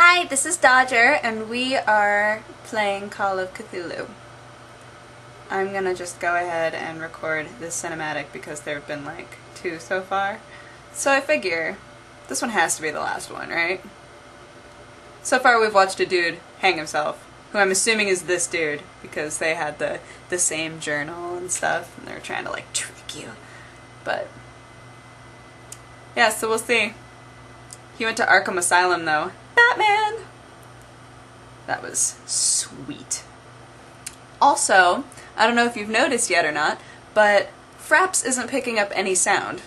Hi, this is Dodger, and we are playing Call of Cthulhu. I'm gonna just go ahead and record this cinematic because there have been like two so far. So I figure this one has to be the last one, right? So far we've watched a dude hang himself, who I'm assuming is this dude because they had the the same journal and stuff, and they're trying to like trick you. But yeah, so we'll see. He went to Arkham Asylum though. Batman! That was sweet. Also, I don't know if you've noticed yet or not, but Fraps isn't picking up any sound.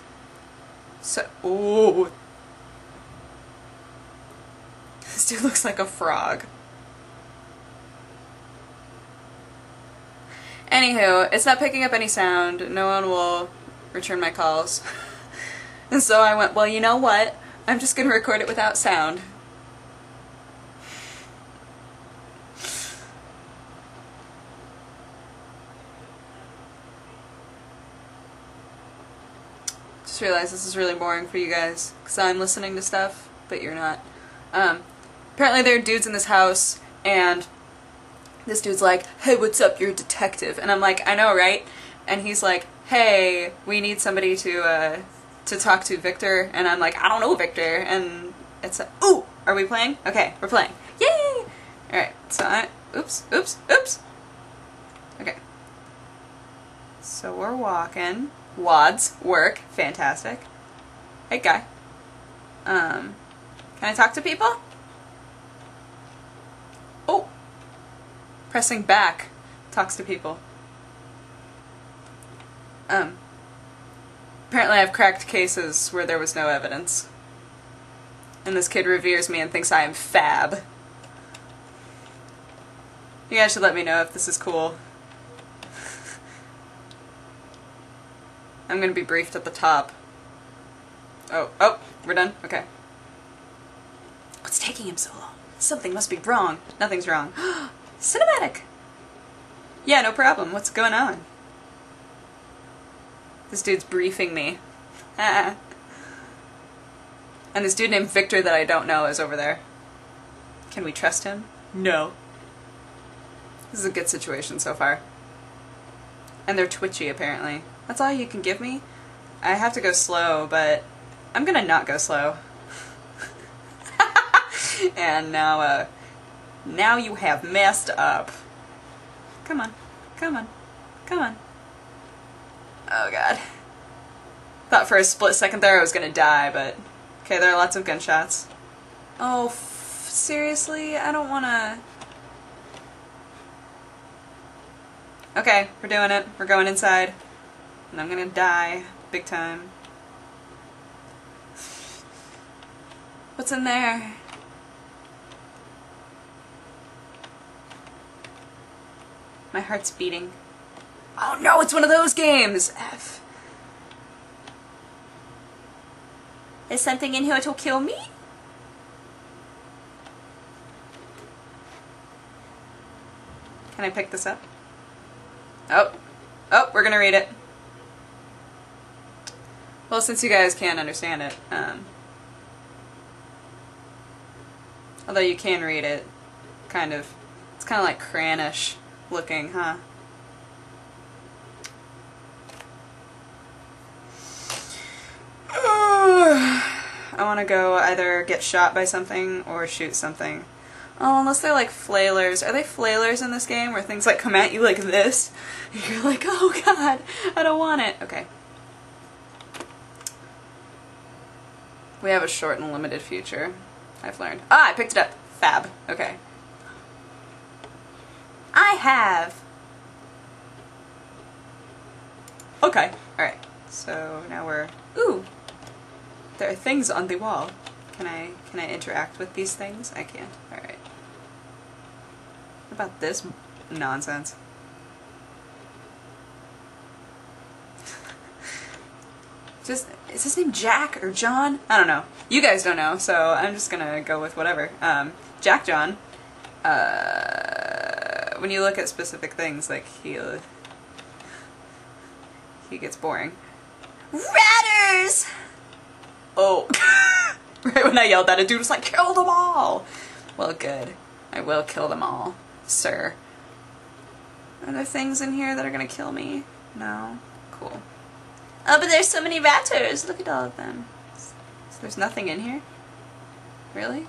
So, ooh. This dude looks like a frog. Anywho, it's not picking up any sound. No one will return my calls. and so I went, well, you know what? I'm just going to record it without sound. Just realized this is really boring for you guys because I'm listening to stuff, but you're not. Um, apparently there are dudes in this house and this dude's like, hey, what's up? You're a detective. And I'm like, I know, right? And he's like, hey, we need somebody to, uh, to talk to Victor. And I'm like, I don't know Victor. And it's a, ooh, are we playing? Okay, we're playing. Yay! Alright, so I, oops, oops, oops. Okay. So we're walking. WASD, work, fantastic. Hey, guy. Um, can I talk to people? Oh! Pressing back talks to people. Um, apparently I've cracked cases where there was no evidence. And this kid reveres me and thinks I am fab. You guys should let me know if this is cool. I'm gonna be briefed at the top. Oh, oh, we're done? Okay. What's taking him so long? Something must be wrong. Nothing's wrong. Cinematic! Yeah, no problem. What's going on? This dude's briefing me. and this dude named Victor that I don't know is over there. Can we trust him? No. This is a good situation so far. And they're twitchy, apparently. That's all you can give me? I have to go slow, but I'm gonna not go slow. and now, uh, now you have messed up. Come on, come on, come on. Oh god. Thought for a split second there I was gonna die, but... Okay, there are lots of gunshots. Oh, seriously? I don't wanna... Okay, we're doing it. We're going inside. And I'm gonna die. Big time. What's in there? My heart's beating. Oh no, it's one of those games! F. Is something in here to kill me? Can I pick this up? Oh. Oh, we're gonna read it. Well, since you guys can't understand it, um, although you can read it, kind of, it's kind of like cranish looking, huh? I want to go either get shot by something or shoot something. Oh, unless they're like flailers. Are they flailers in this game where things like come at you like this? You're like, oh god, I don't want it. Okay. We have a short and limited future. I've learned. Ah, I picked it up. Fab. Okay. I have. Okay. Alright. So now we're... Ooh! There are things on the wall. Can I can I interact with these things? I can't. Alright. What about this nonsense? Just is his name Jack or John? I don't know. You guys don't know, so I'm just gonna go with whatever. Um, Jack John. Uh, when you look at specific things, like he uh, he gets boring. Ratters. Oh, right when I yelled that, a dude was like, "Kill them all." Well, good. I will kill them all, sir. Are there things in here that are gonna kill me? No? Cool. Oh, but there's so many raptors! Look at all of them. So there's nothing in here? Really?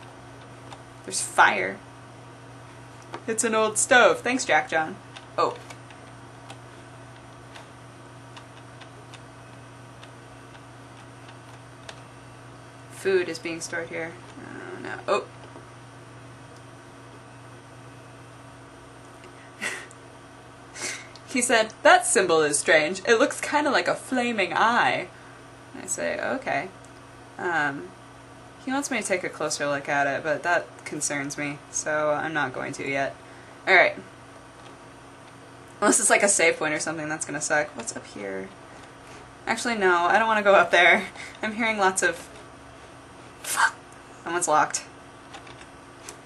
There's fire. It's an old stove. Thanks, Jack John. Oh. Food is being stored here. Oh, no. Oh. He said, that symbol is strange. It looks kind of like a flaming eye. I say, okay. Um, he wants me to take a closer look at it, but that concerns me, so I'm not going to yet. Alright. Unless it's like a safe point or something, that's gonna suck. What's up here? Actually, no, I don't want to go up there. I'm hearing lots of... Fuck! That one's locked.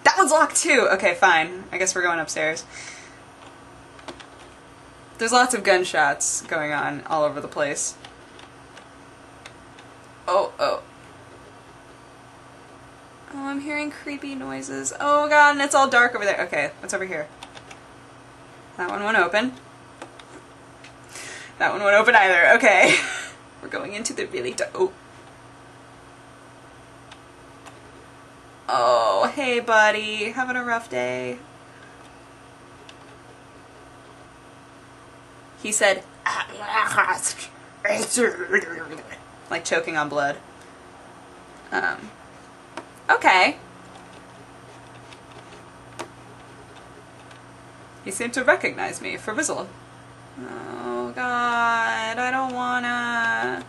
That one's locked too! Okay, fine. I guess we're going upstairs. There's lots of gunshots going on all over the place. Oh, oh. Oh, I'm hearing creepy noises. Oh god, and it's all dark over there. Okay, what's over here? That one won't open. That one won't open either. Okay. We're going into the really dark... Oh. Oh, hey buddy. Having a rough day? He said, like choking on blood. Um, okay. He seemed to recognize me for Rizzle. Oh god, I don't wanna...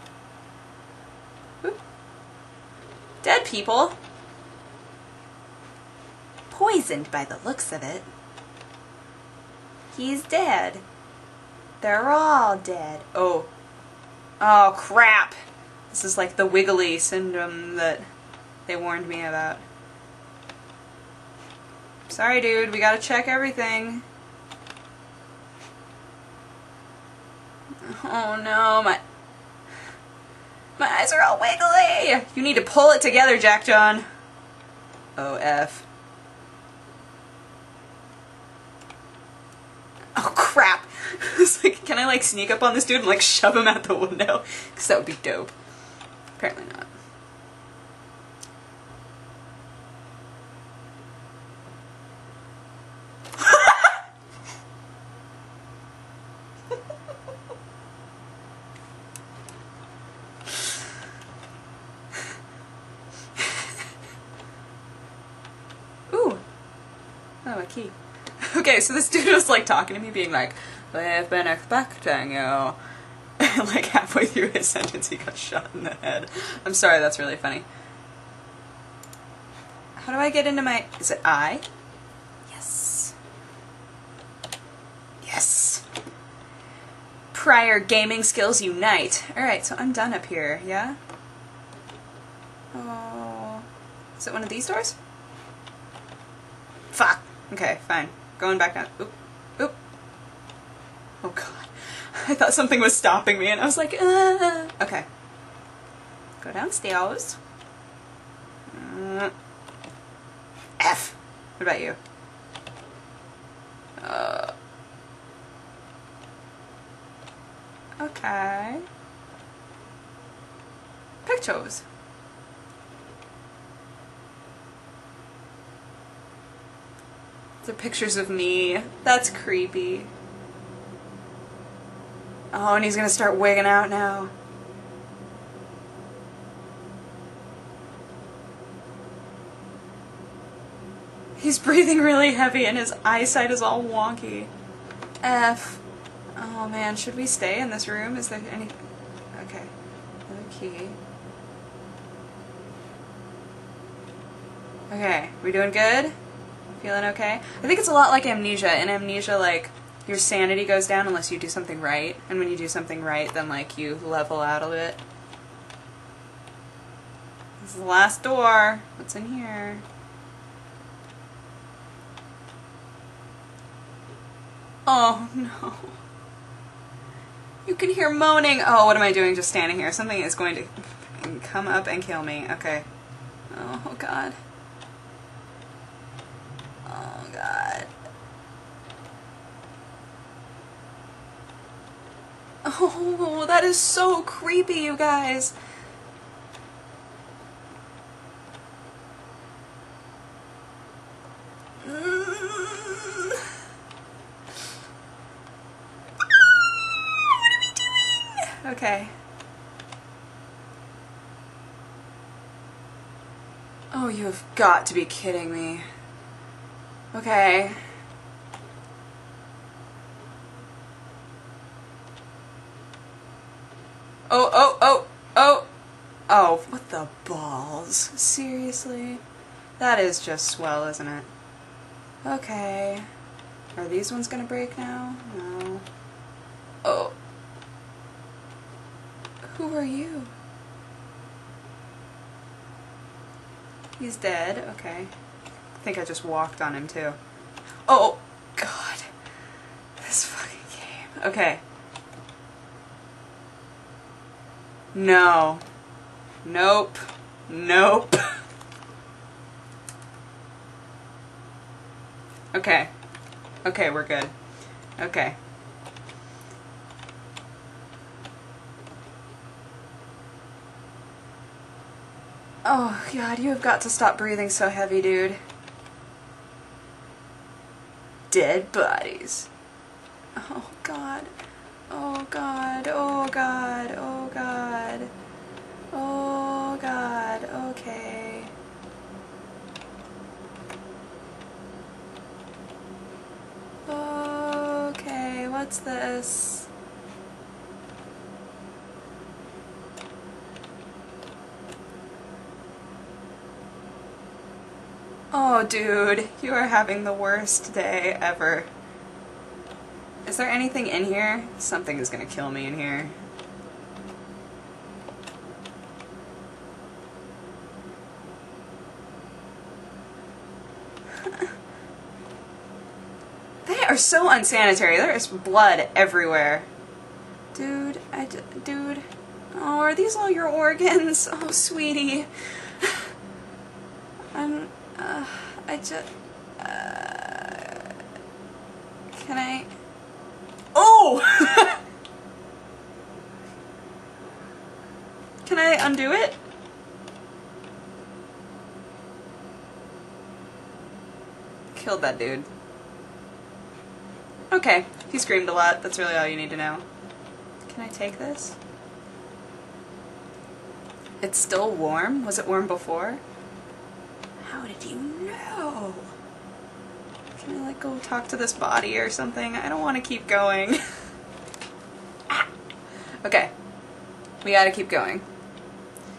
Dead people. Poisoned by the looks of it. He's dead. They're all dead. Oh. Oh, crap. This is like the wiggly syndrome that they warned me about. Sorry, dude. We gotta check everything. Oh, no. My... My eyes are all wiggly! You need to pull it together, Jack John. Oh, F. Oh, crap. It's like, can I like sneak up on this dude and like shove him out the window? Because that would be dope. Apparently not. Ooh. Oh, a key. Okay, so this dude was like talking to me, being like, We've been expecting you. like halfway through his sentence, he got shot in the head. I'm sorry, that's really funny. How do I get into my. Is it I? Yes. Yes. Prior gaming skills unite. Alright, so I'm done up here, yeah? Oh. Is it one of these doors? Fuck. Okay, fine. Going back down. Oop. Oop. Oh god. I thought something was stopping me and I was like, uh. Okay. Go downstairs. Uh, F. What about you? Uh. Okay. Pictures. They're pictures of me. That's creepy. Oh, and he's gonna start wigging out now. He's breathing really heavy and his eyesight is all wonky. F. Oh man, should we stay in this room? Is there any... Okay. Okay. Okay, we doing good? Feeling okay? I think it's a lot like amnesia. In amnesia, like, your sanity goes down unless you do something right. And when you do something right, then, like, you level out a bit. This is the last door. What's in here? Oh, no. You can hear moaning. Oh, what am I doing just standing here? Something is going to come up and kill me. Okay. Oh, God. Oh, that is so creepy, you guys. Mm. Okay. Oh, you have got to be kidding me. Okay. Oh, oh, oh, oh. Oh, what the balls? Seriously? That is just swell, isn't it? Okay. Are these ones gonna break now? No. Oh. Who are you? He's dead. Okay. I think I just walked on him too. Oh, God. This fucking game. Okay. No. Nope. Nope. Okay. Okay, we're good. Okay. Oh, God, you have got to stop breathing so heavy, dude. Dead bodies. Oh, God. Oh, God. Oh, God. Oh, God. Oh, God. Okay. Okay, what's this? Oh, dude, you are having the worst day ever. Is there anything in here? Something is gonna kill me in here. Are so unsanitary. There is blood everywhere. Dude, I dude. Oh, are these all your organs? Oh, sweetie. I'm, uh, I just, uh, can I? Oh! Can I undo it? Killed that dude. Okay, he screamed a lot. That's really all you need to know. Can I take this? It's still warm? Was it warm before? How did you know? Can I like go talk to this body or something? I don't want to keep going. ah. Okay. We gotta keep going.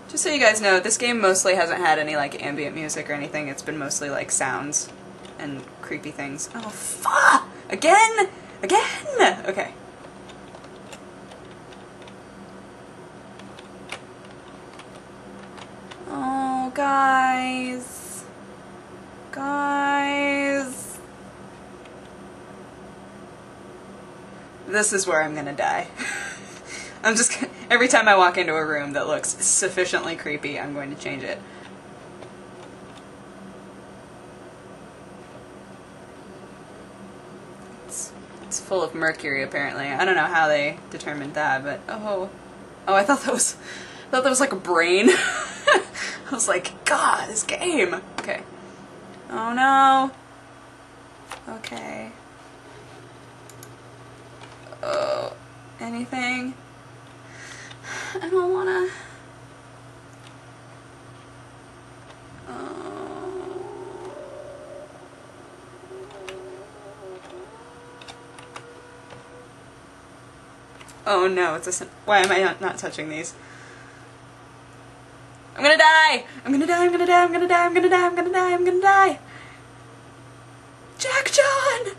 Just so you guys know, this game mostly hasn't had any like ambient music or anything. It's been mostly like sounds and creepy things. Oh, fuck! Again? Again! Okay. Oh, guys. Guys. This is where I'm gonna die. I'm just, every time I walk into a room that looks sufficiently creepy, I'm going to change it. It's, full of mercury, apparently. I don't know how they determined that, but, oh. Oh, I thought that was, I thought that was like a brain. I was like, God, this game. Okay. Oh no. Okay. Oh, anything? I don't wanna. Oh no, it's a. Why am I not, not touching these? I'm gonna die! I'm gonna die, I'm gonna die, I'm gonna die, I'm gonna die, I'm gonna die, I'm gonna die! Jack John!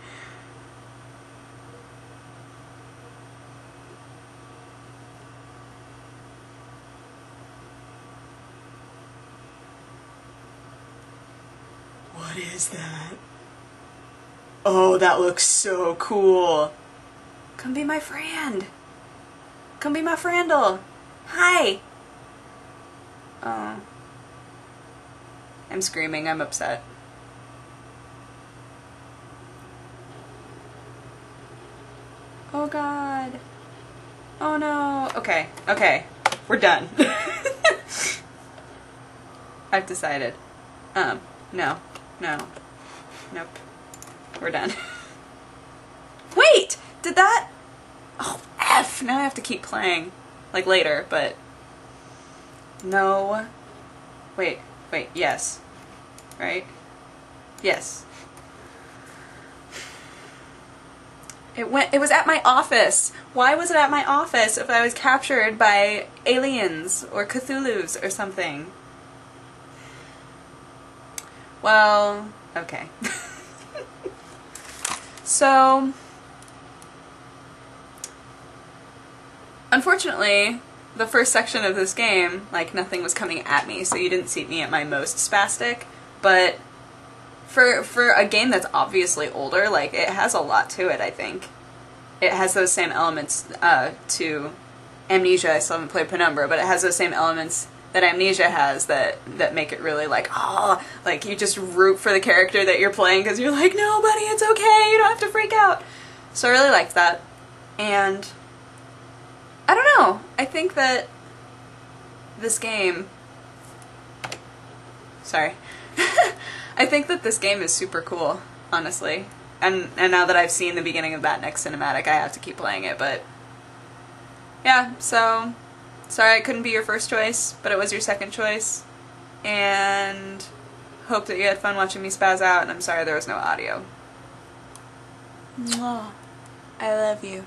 What is that? Oh, that looks so cool. Come be my friend. Come be my friendle. Hi. Oh. I'm screaming. I'm upset. Oh god. Oh no. Okay, okay. We're done. I've decided. Um, no. No. Nope. We're done. Wait! Did that... Now I have to keep playing. Like later, but... No. Wait, wait, yes. Right? Yes. It went it was at my office. Why was it at my office if I was captured by aliens or Cthulhu's or something? Well, okay. so unfortunately, the first section of this game, like nothing was coming at me, so you didn't see me at my most spastic, but for for a game that's obviously older, like it has a lot to it. I think it has those same elements uh, to Amnesia. I still haven't played Penumbra, but it has those same elements that Amnesia has that that make it really like oh, like you just root for the character that you're playing because you're like, no, buddy, it's okay. You don't have to freak out. So I really liked that, and I think that this game. Sorry. I think that this game is super cool, honestly. And and now that I've seen the beginning of that next cinematic, I have to keep playing it, but yeah, so sorry I couldn't be your first choice, but it was your second choice. And hope that you had fun watching me spaz out, and I'm sorry there was no audio. Mwah. I love you.